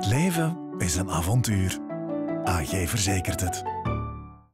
Het leven is een avontuur. AG verzekert het.